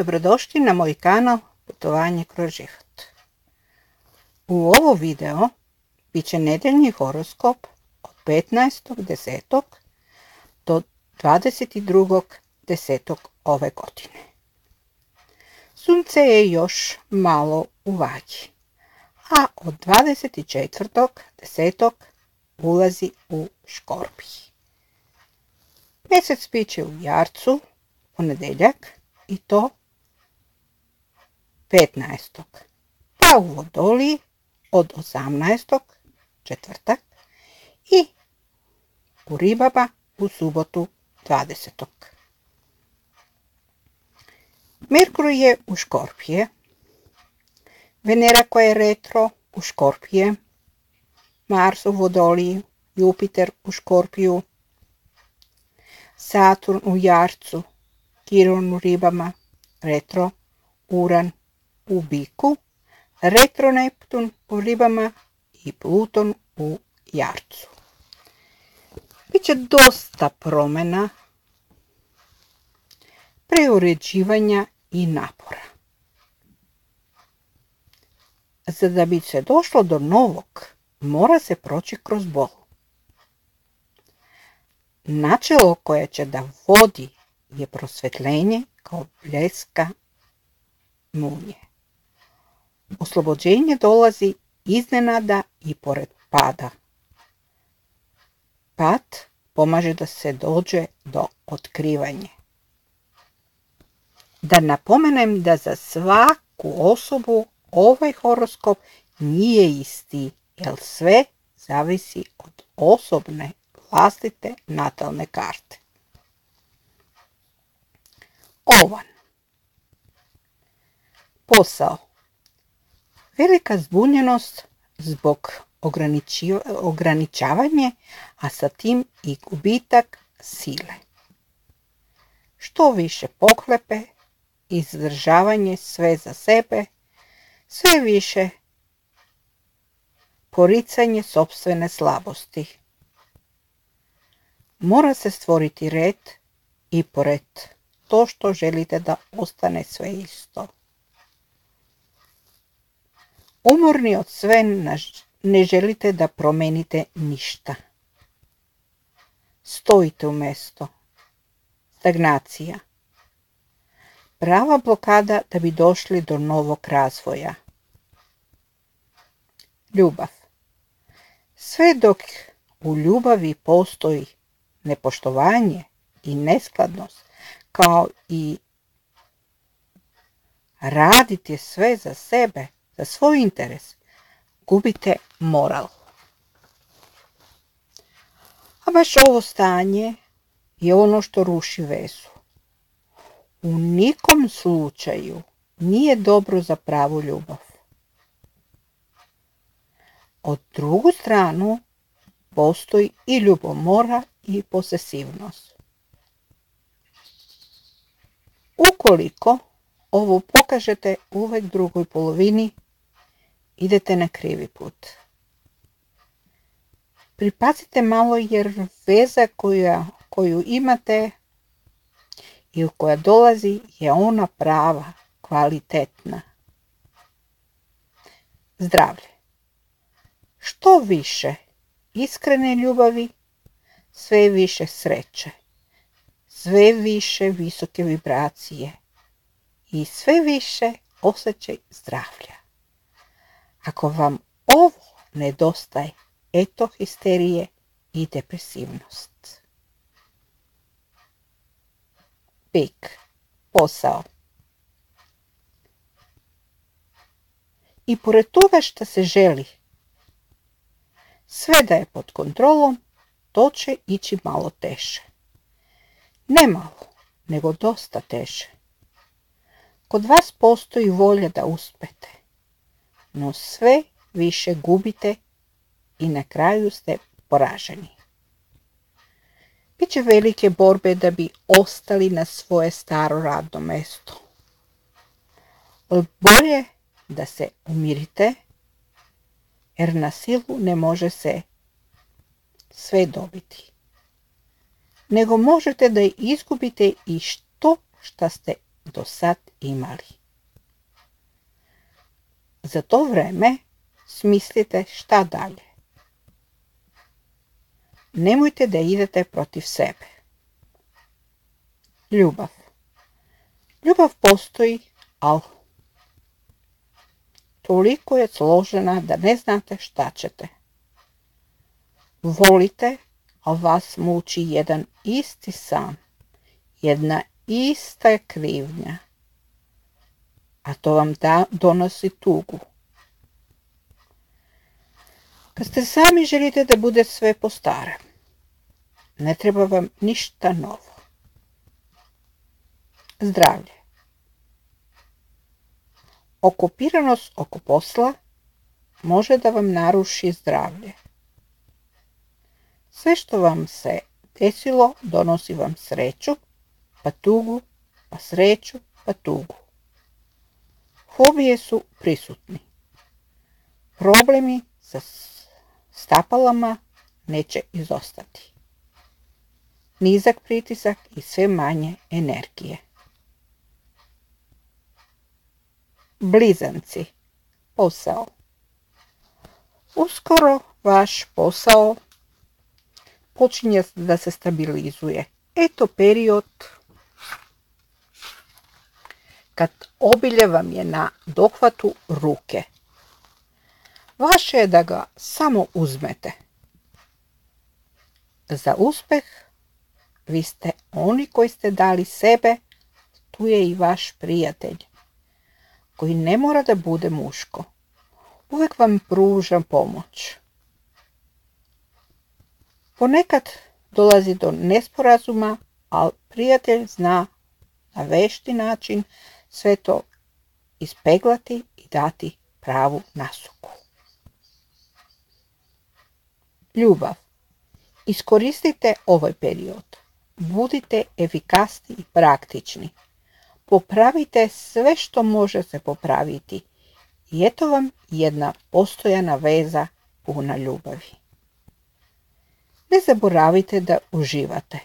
Dobrodošli na moj kanal Putovanje kroz život. U ovo video bit će nedeljni horoskop od 15.10. do 22.10. ove godine. Sunce je još malo u vađi, a od 24.10. ulazi u škorpiji. Mjesec bit će u jarcu, ponedjeljak, i to 15. Pa u Vodoliji od 18. četvrtak i u Ribaba u subotu 20. Merkur je u Škorpije, Venera koja je retro u Škorpije, Mars u Vodoliji, Jupiter u Škorpiju, Saturn u Jarcu, Kiron u Ribama, retro, Uran u Biku, retro Neptun u Ribama i Pluton u Jarcu. Biće dosta promjena, preuređivanja i napora. Za da bi se došlo do novog, mora se proći kroz bol. Načelo koje će da vodi je prosvetljenje kao bljeska munje. Oslobođenje dolazi iznenada i pored pada. Pad pomaže da se dođe do otkrivanja. Da napomenem da za svaku osobu ovaj horoskop nije isti, jer sve zavisi od osobne vlastite natalne karte. Ovan. Posao. Velika zbunjenost zbog ograničavanje, a sa tim i gubitak sile. Što više poklepe, izdržavanje sve za sebe, sve više poricanje sobstvene slabosti. Mora se stvoriti red i pored to što želite da ostane sve isto. Umorni od sve ne želite da promenite ništa. Stojite u mesto. Stagnacija. Prava blokada da bi došli do novog razvoja. Ljubav. Sve dok u ljubavi postoji nepoštovanje i neskladnost, kao i raditi sve za sebe, za svoj interes, gubite moral. A baš ovo stanje je ono što ruši vezu. U nikom slučaju nije dobro za pravu ljubav. Od drugu stranu postoji i ljubomora i posesivnost. Ukoliko ovo pokažete uvek drugoj polovini, idete na krivi put. Pripazite malo jer veza koja, koju imate i koja dolazi je ona prava, kvalitetna. Zdravlje. Što više iskrene ljubavi, sve više sreće sve više visoke vibracije i sve više osjećaj zdravlja. Ako vam ovo nedostaje, eto histerije i depresivnost. Pik. Posao. I pored toga što se želi sve da je pod kontrolom, to će ići malo teže. Ne malo, nego dosta teže. Kod vas postoji volja da uspete, no sve više gubite i na kraju ste poraženi. Biće velike borbe da bi ostali na svoje staro radno mesto. Bolje da se umirite, jer na silu ne može se sve dobiti nego možete da izgubite i što šta ste do sad imali. Za to vreme smislite šta dalje. Nemojte da idete protiv sebe. Ljubav. Ljubav postoji, ali toliko je složena da ne znate šta ćete. Volite, ali vas muči jedan isti sam, jedna ista krivnja, a to vam da, donosi tugu. Kad ste sami želite da bude sve po starem, ne treba vam ništa novo. Zdravlje. Okupiranost oko posla može da vam naruši zdravlje. Sve što vam se desilo donosi vam sreću, pa tugu, pa sreću, pa tugu. Fobije su prisutni. Problemi sa stapalama neće izostati. Nizak pritisak i sve manje energije. Blizanci. Posao. Uskoro vaš posao počinje da se stabilizuje. Eto period kad obilje vam je na dohvatu ruke. Vaše je da ga samo uzmete. Za uspeh vi ste oni koji ste dali sebe, tu je i vaš prijatelj, koji ne mora da bude muško. Uvijek vam pruža pomoć. Ponekad dolazi do nesporazuma, ali prijatelj zna na vešti način sve to ispeglati i dati pravu nasuku. Ljubav. Iskoristite ovaj period. Budite efikasni i praktični. Popravite sve što može se popraviti. I eto vam jedna postojana veza puna ljubavi. Ne zaboravite da uživate.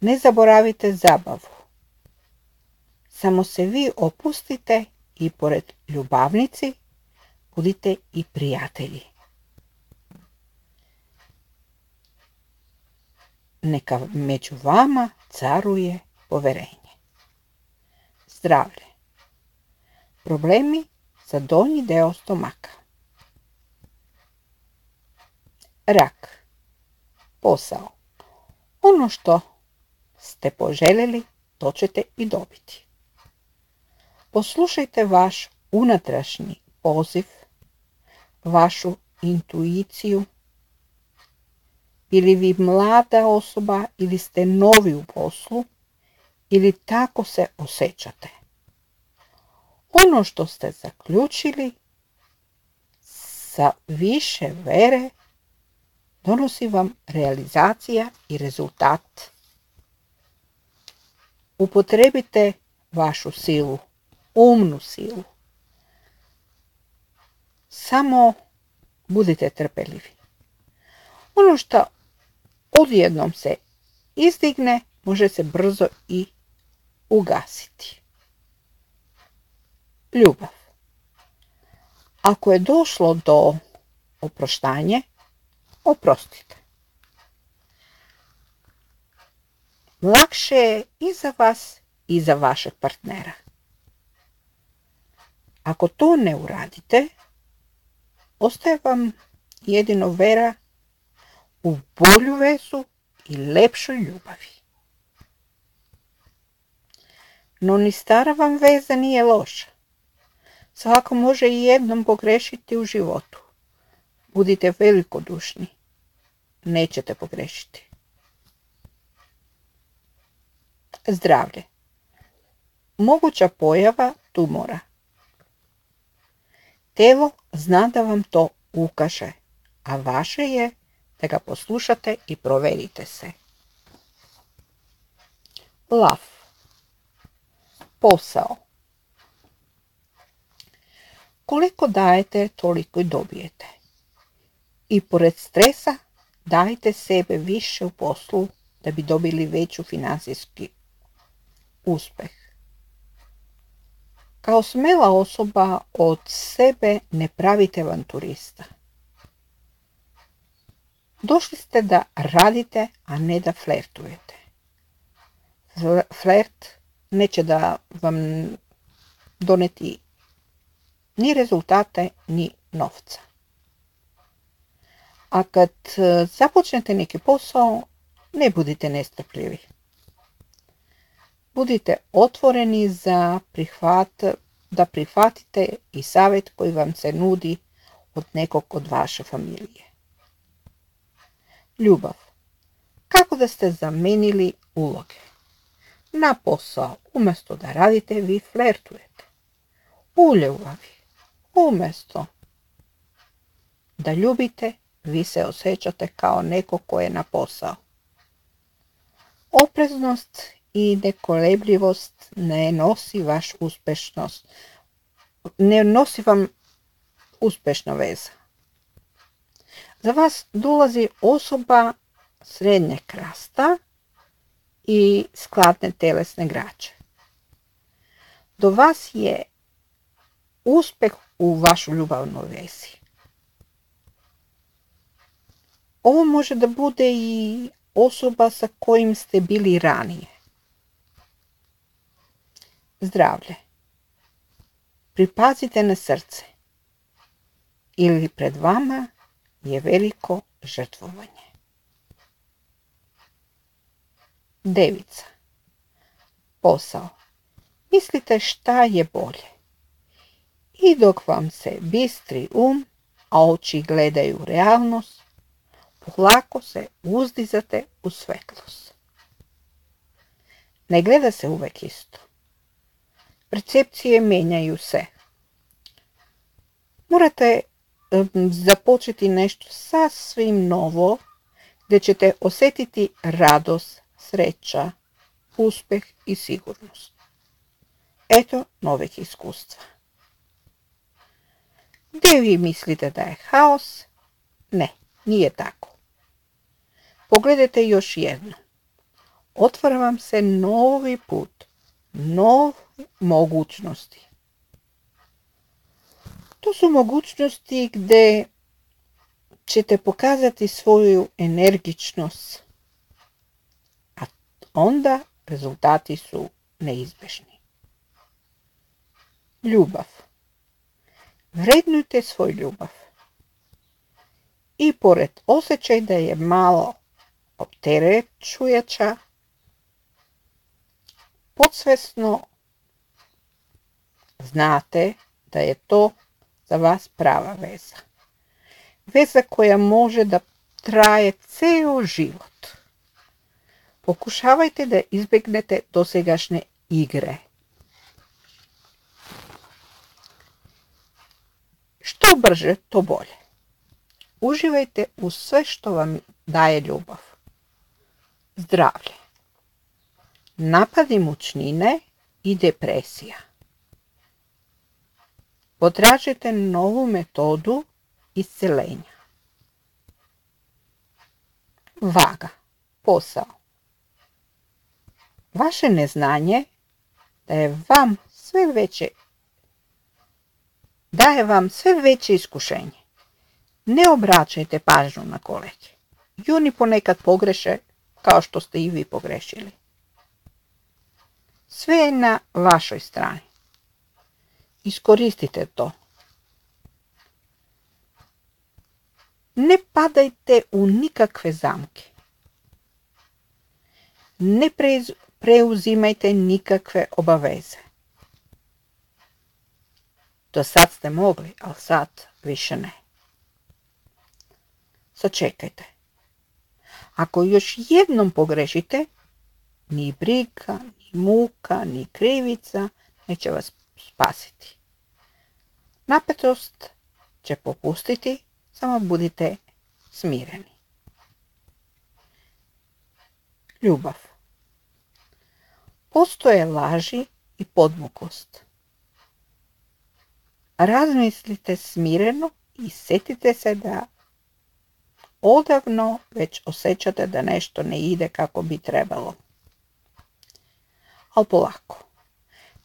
Ne zaboravite zabavu. Samo se vi opustite i pored ljubavnici budite i prijatelji. Neka među vama caruje poverenje. Zdravlje. Problemi za donji deo stomaka. Rak. Posao. Ono što ste poželjeli, to ćete i dobiti. Poslušajte vaš unatrašnji poziv, vašu intuiciju. Ili vi mlada osoba ili ste novi u poslu ili tako se osjećate. Ono što ste zaključili sa više vere donosi vam realizacija i rezultat. Upotrebite vašu silu umnu silu. Samo budite trpeljivi. Ono što odjednom se izdigne, može se brzo i ugasiti. Ljubav. Ako je došlo do oproštanje, oprostite. Lakše je i za vas i za vašeg partnera. Ako to ne uradite, ostaje vam jedino vera u bolju vezu i lepšoj ljubavi. No ni stara vam veza nije loša. Svako može i jednom pogrešiti u životu. Budite velikodušni. Nećete pogrešiti. Zdravlje. Moguća pojava tumora. Telo zna da vam to ukaže, a vaše je da ga poslušate i proverite se. Lav. Posao. Koliko dajete, toliko i dobijete. I pored stresa dajte sebe više u poslu da bi dobili veću financijski uspeh. Kao smela osoba od sebe ne pravite avanturista. Došli ste da radite, a ne da flertujete. Flert neće da vam doneti ni rezultate, ni novca. A kad e, započnete neki posao, ne budite nestrpljivi. Budite otvoreni za prihvat, da prihvatite i savjet koji vam se nudi od nekog od vaše familije. Ljubav. Kako da ste zamenili uloge? Na posao, umjesto da radite, vi flertujete. U ljubavi, umjesto da ljubite, vi se osjećate kao neko ko je na posao. Opreznost i nekolebljivost ne nosi vaš uspešnost. Ne nosi vam uspešna veza. Za vas dolazi osoba srednje krasta i skladne telesne grače. Do vas je uspeh u vašu ljubavnoj vezi. Ovo može da bude i osoba sa kojim ste bili ranije. Zdravlje. Pripazite na srce. Ili pred vama je veliko žrtvovanje. Devica. Posao. Mislite šta je bolje. I dok vam se bistri um, a oči gledaju realnost, polako se uzdizate u svetlost. Ne gleda se uvek isto. Percepcije menjaju se. Morate započeti nešto sasvim novo, gdje ćete osjetiti radost, sreća, uspjeh i sigurnost. Eto novih iskustva. Gdje vi mislite da je haos? Ne, nije tako. Pogledajte još jedno. Otvara vam se novi put, nove mogućnosti. To su mogućnosti gdje ćete pokazati svoju energičnost, a onda rezultati su neizbježni. Ljubav. Vrednujte svoj ljubav. I pored osjećaj da je malo opterećujeća, podsvesno znate da je to za vas prava veza. Veza koja može da traje ceo život. Pokušavajte da izbjegnete dosegašnje igre. Što brže, to bolje. Uživajte u sve što vam daje ljubav. Zdravlje. Napadi mučnine i depresija. Potražite novu metodu iscelenja. Vaga. Posao. Vaše neznanje da je vam sve veće daje vam sve veće iskušenje. Ne obraćajte pažnju na kolege. I oni ponekad pogreše kao što ste i vi pogrešili. Sve je na vašoj strani. Iskoristite to. Ne padajte u nikakve zamke. Ne preuzimajte nikakve obaveze. Do sad ste mogli, ali sad više ne. Sačekajte. Ako još jednom pogrešite, ni briga, muka, ni krivica neće vas spasiti. Napetost će popustiti, samo budite smireni. Ljubav. Postoje laži i podmukost. Razmislite smireno i sjetite se da odavno već osjećate da nešto ne ide kako bi trebalo. Ali polako.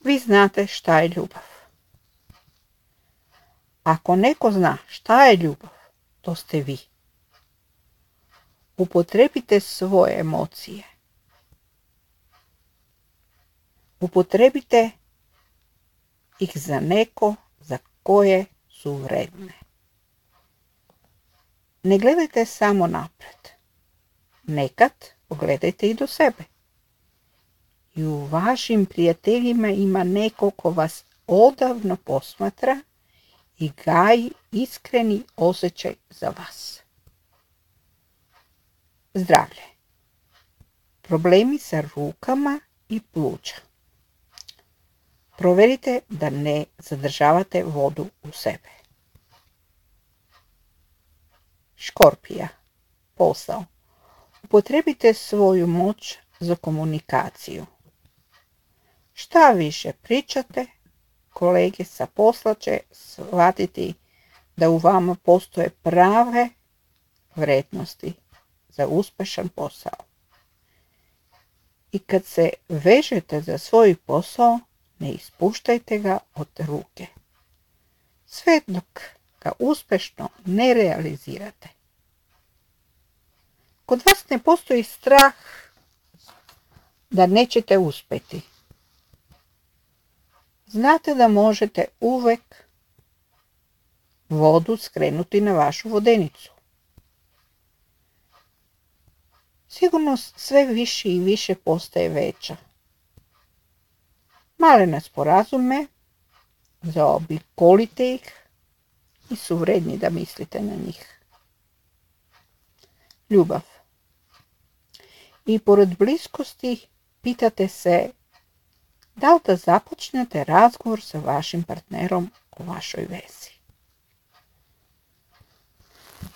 Vi znate šta je ljubav. Ako neko zna šta je ljubav, to ste vi. Upotrebite svoje emocije. Upotrebite ih za neko za koje su vredne. Ne gledajte samo napred. Nekad pogledajte i do sebe. I u vašim prijateljima ima neko ko vas odavno posmatra i gaji iskreni osjećaj za vas. Zdravlje. Problemi sa rukama i pluća. Proverite da ne zadržavate vodu u sebe. Škorpija. Posao. Upotrebite svoju moć za komunikaciju. Šta više pričate, kolege sa posla će shvatiti da u vama postoje prave vrednosti za uspešan posao. I kad se vežete za svoj posao, ne ispuštajte ga od ruke. Sve dok ga uspešno ne realizirate. Kod vas ne postoji strah da nećete uspjeti. Znate da možete uvek vodu skrenuti na vašu vodenicu. Sigurnost sve više i više postaje veća. Male nas porazume, zaobikolite ih i su vredni da mislite na njih. Ljubav. I pored bliskosti pitate se da li da započnete razgovor sa vašim partnerom u vašoj vezi.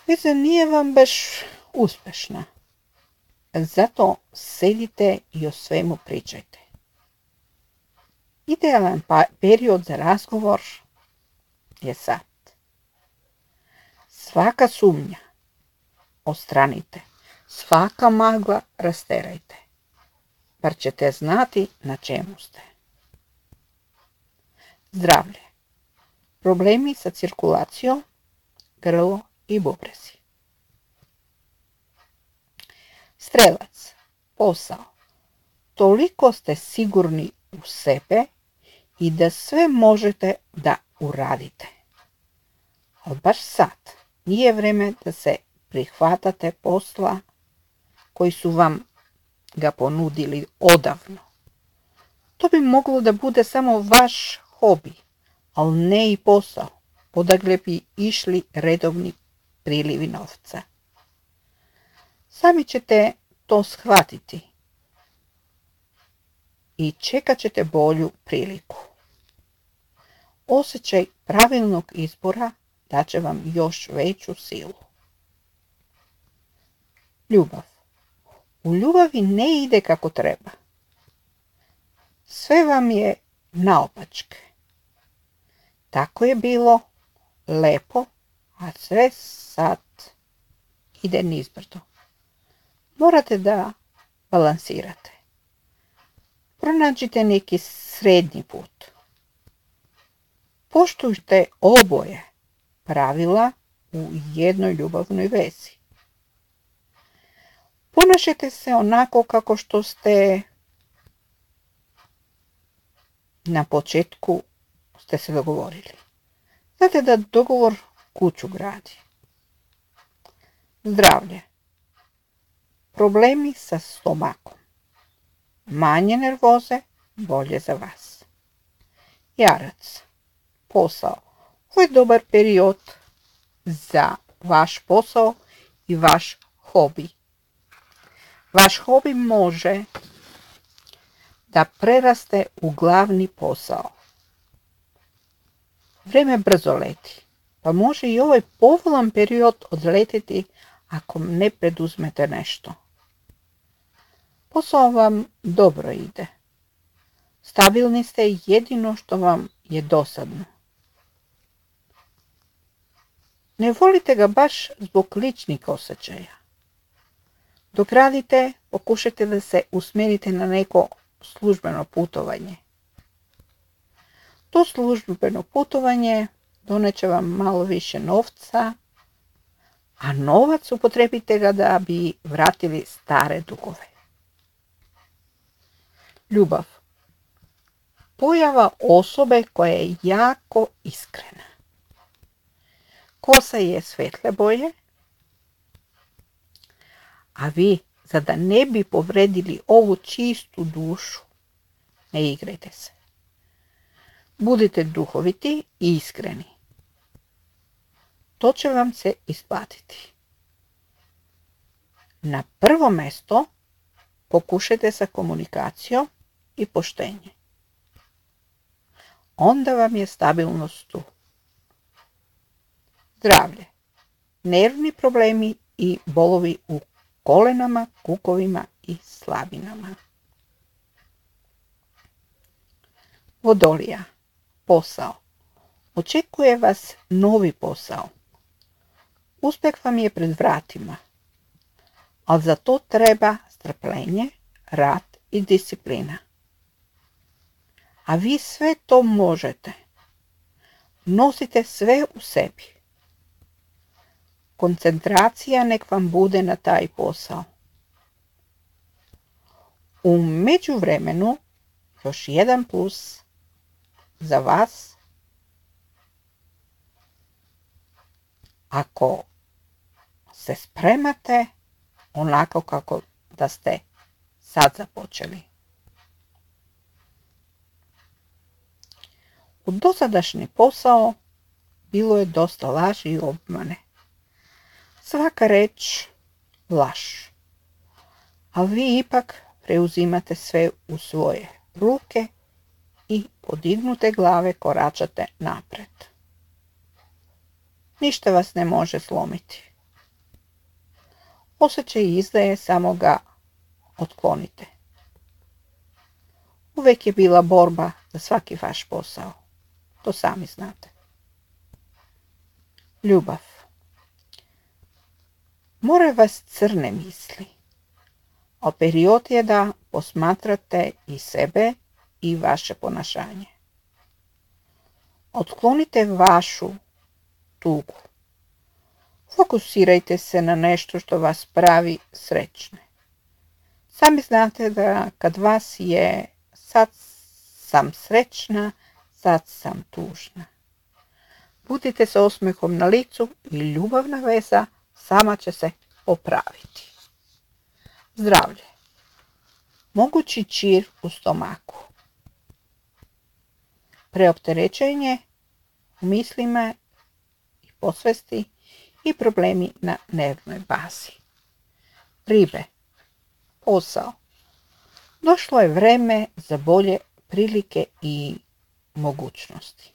Veza nije vam baš uspešna. Zato sedite i o svemu pričajte. Idealan pa, period za razgovor je sad. Svaka sumnja ostranite, svaka magla rasterajte, par ćete znati na čemu ste. Zdravlje. Problemi sa cirkulacijom, grlo i bubrezi. Strelac. Posao. Toliko ste sigurni u sebe i da sve možete da uradite. Ali baš sad nije vreme da se prihvatate posla koji su vam ga ponudili odavno. To bi moglo da bude samo vaš hobi, ali ne i posao, odakle bi išli redovni prilivi novca. Sami ćete to shvatiti i čekat ćete bolju priliku. Osjećaj pravilnog izbora daće vam još veću silu. Ljubav. U ljubavi ne ide kako treba. Sve vam je naopačke. Tako je bilo lepo, a sve sad ide nizbrdo. Morate da balansirate. Pronađite neki srednji put. Poštujte oboje pravila u jednoj ljubavnoj vezi. Ponašajte se onako kako što ste na početku ste se dogovorili. Znate da dogovor kuću gradi. Zdravlje. Problemi sa stomakom. Manje nervoze, bolje za vas. Jarac. Posao. Ovo je dobar period za vaš posao i vaš hobi. Vaš hobi može da preraste u glavni posao. Vrijeme brzo leti, pa može i ovaj povolan period odletiti ako ne preduzmete nešto. Posao vam dobro ide. Stabilni ste jedino što vam je dosadno. Ne volite ga baš zbog ličnih osjećaja. Dok radite, pokušajte da se usmjerite na neko službeno putovanje. To službeno putovanje doneće vam malo više novca, a novac upotrebite ga da bi vratili stare dugove. Ljubav. Pojava osobe koja je jako iskrena. Kosa je svetle boje, a vi, za da ne bi povredili ovu čistu dušu, ne igrajte se. Budite duhoviti i iskreni. To će vam se isplatiti. Na prvo mesto pokušajte sa komunikacijom i poštenje. Onda vam je stabilnost tu. Zdravlje. Nervni problemi i bolovi u kolenama, kukovima i slabinama. Vodolija. Posao. Očekuje vas novi posao. Uspjeh vam je pred vratima, ali za to treba strpljenje, rad i disciplina. A vi sve to možete. Nosite sve u sebi. Koncentracija nek vam bude na taj posao. U međuvremenu još jedan plus za vas. Ako se spremate onako kako da ste sad započeli. U dosadašnji posao bilo je dosta laži i obmane. Svaka reč laž. A vi ipak preuzimate sve u svoje ruke i podignute glave koračate napred. Ništa vas ne može slomiti. Osjećaj izdaje samo ga otklonite. Uvijek je bila borba za svaki vaš posao. To sami znate. Ljubav. More vas crne misli. A period je da posmatrate i sebe i vaše ponašanje. Otklonite vašu tugu. Fokusirajte se na nešto što vas pravi srećne. Sami znate da kad vas je sad sam srećna, sad sam tužna. Budite s osmehom na licu i ljubavna veza sama će se popraviti. Zdravlje. Mogući čir u stomaku preopterećenje u mislima i posvesti i problemi na nervnoj bazi. Ribe. Posao. Došlo je vreme za bolje prilike i mogućnosti.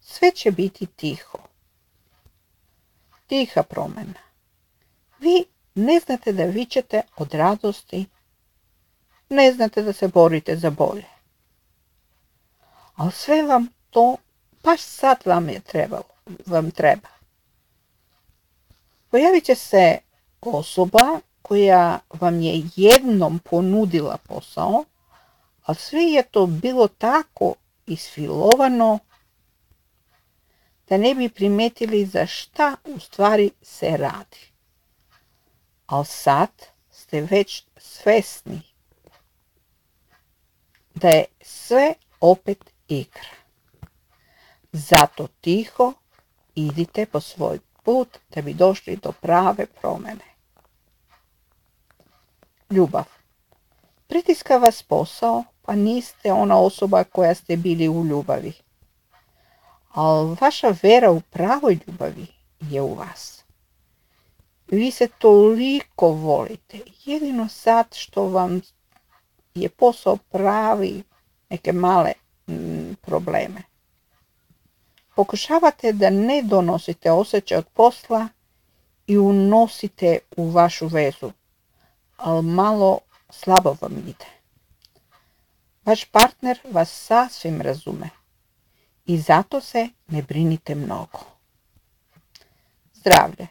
Sve će biti tiho. Tiha promjena. Vi ne znate da vičete od radosti, ne znate da se borite za bolje ali sve vam to, baš sad vam je trebalo, vam treba. Pojavit će se osoba koja vam je jednom ponudila posao, a sve je to bilo tako isfilovano da ne bi primetili za šta u stvari se radi. Ali sad ste već svesni da je sve opet igra. Zato tiho idite po svoj put da bi došli do prave promjene. Ljubav. Pritiska vas posao, pa niste ona osoba koja ste bili u ljubavi. Ali vaša vera u pravoj ljubavi je u vas. Vi se toliko volite. Jedino sad što vam je posao pravi neke male probleme. Pokušavate da ne donosite osjećaj od posla i unosite u vašu vezu, ali malo slabo vam ide. Vaš partner vas sasvim razume i zato se ne brinite mnogo. Zdravlje.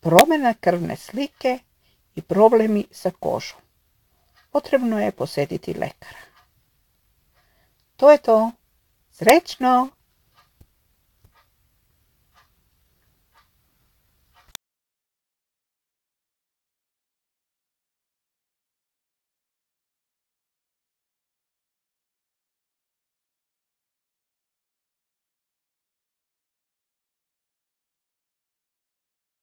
Promjena krvne slike i problemi sa kožom. Potrebno je posjetiti lekara. To je to. Srećno!